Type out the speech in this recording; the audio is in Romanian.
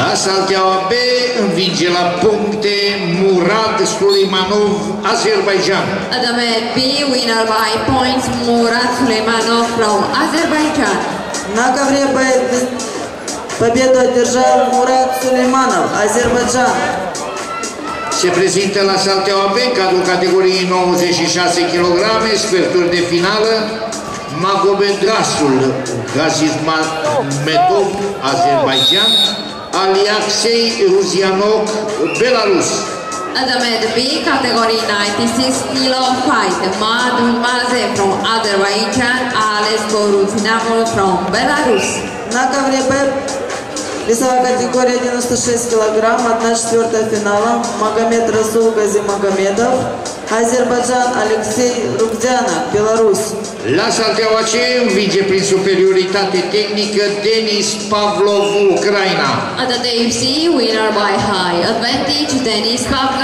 La salteaua B învinge la puncte Murad Suleimanov, Azerbaijan. At the med B, winner by points, Murat Suleimanov from Azerbaijan. На ковре по- победу одержал Мурат Сулейманов, Азербайджан. Se prezintă la salteaua B, în cadrul categoriei 96 kg, sferturi de finală, Magomedrasul Gazizmedov, Azerbaijan, Aliaxei Ruzianok, Belarus. At the med B, category 96 kilo fight, Madun Maze from Azerbaijan, Ales Borutinamol from Belarus. На ковре Б весовая категория 96 килограмм, 1 четвертая финала, Магомед Расул Газимагомедов, Азербайджан Алексей Рубдянов, Беларусь. La salteaua C învinge prin superioritate tehnică Denis Pavlov, Ucraina. At the DFC, winner by high advantage, Denis Pavlov